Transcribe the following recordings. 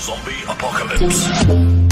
Zombie Apocalypse.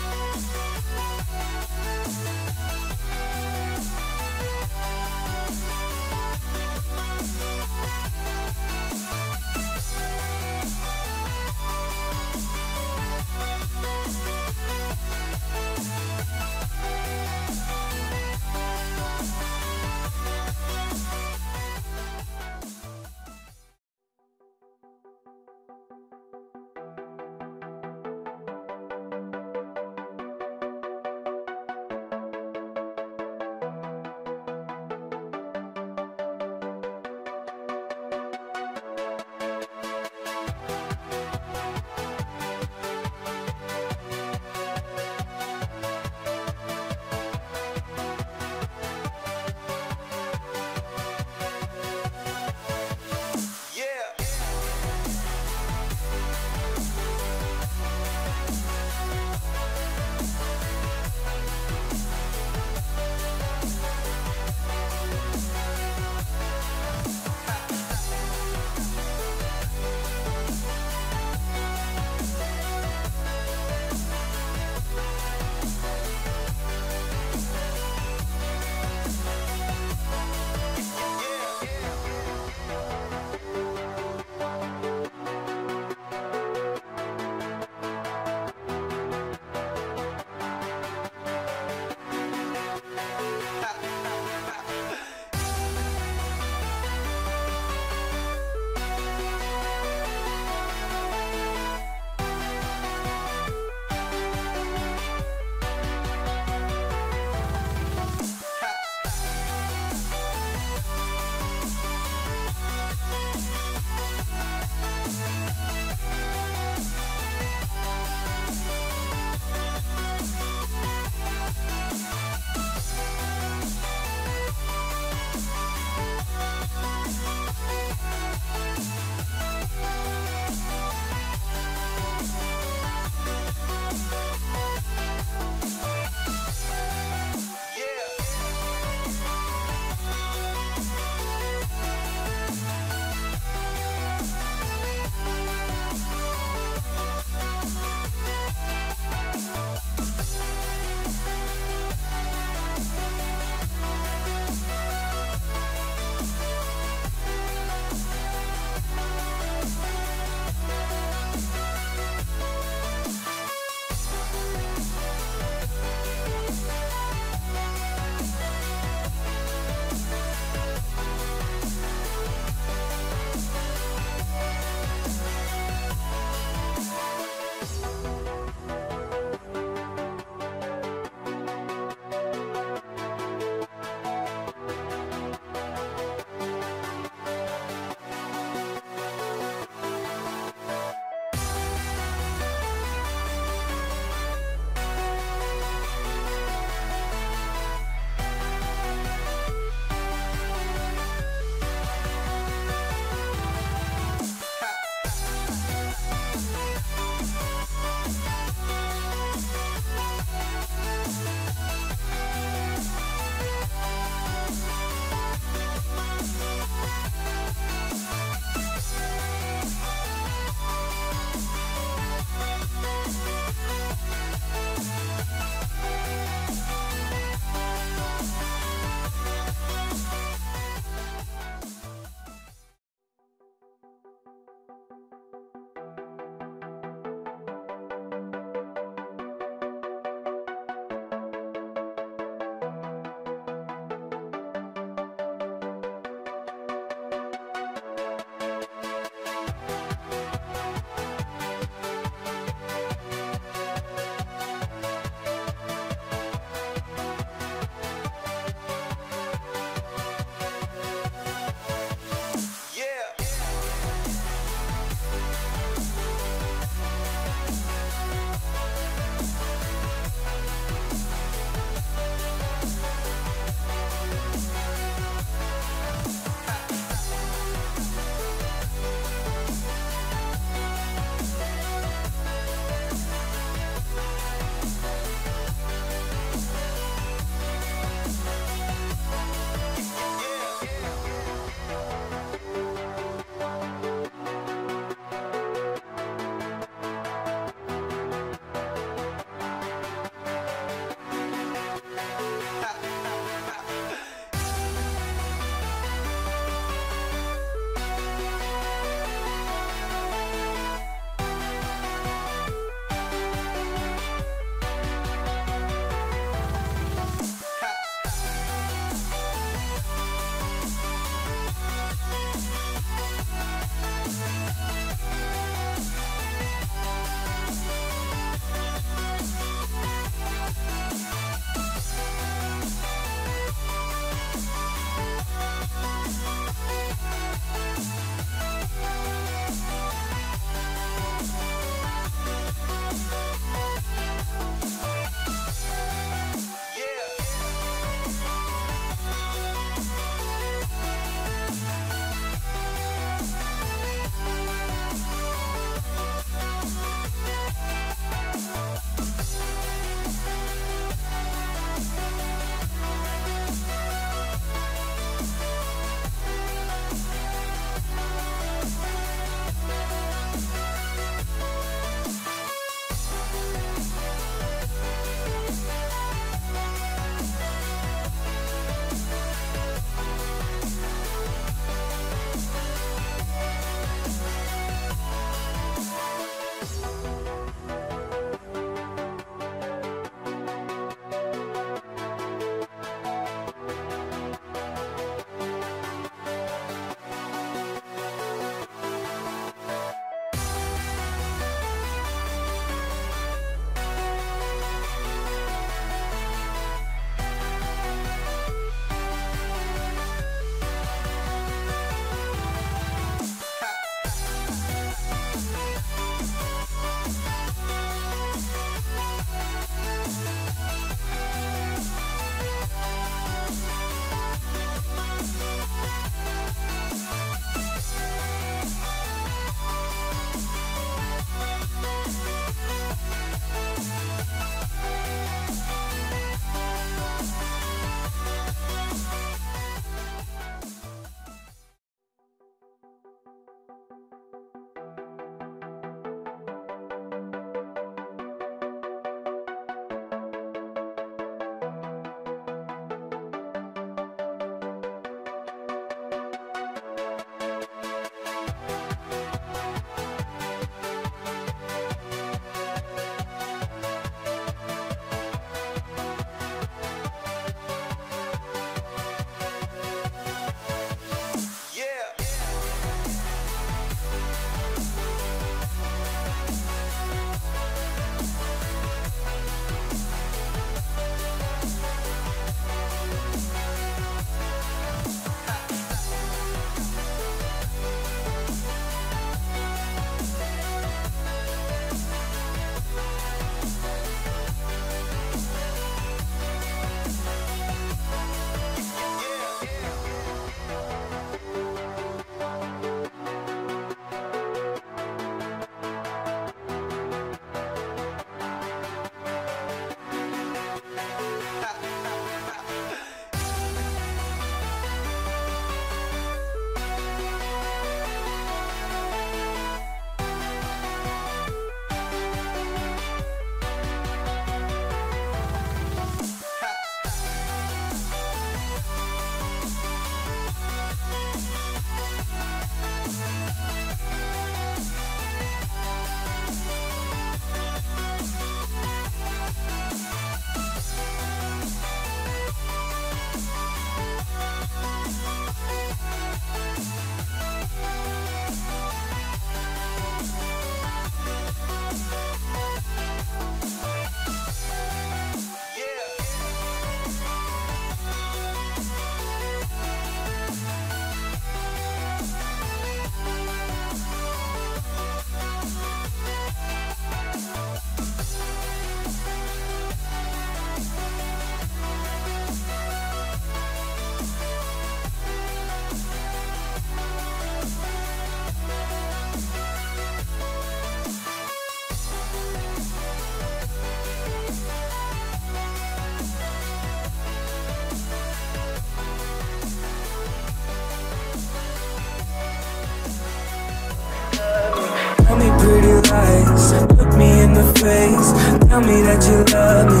Face. Tell me that you love me,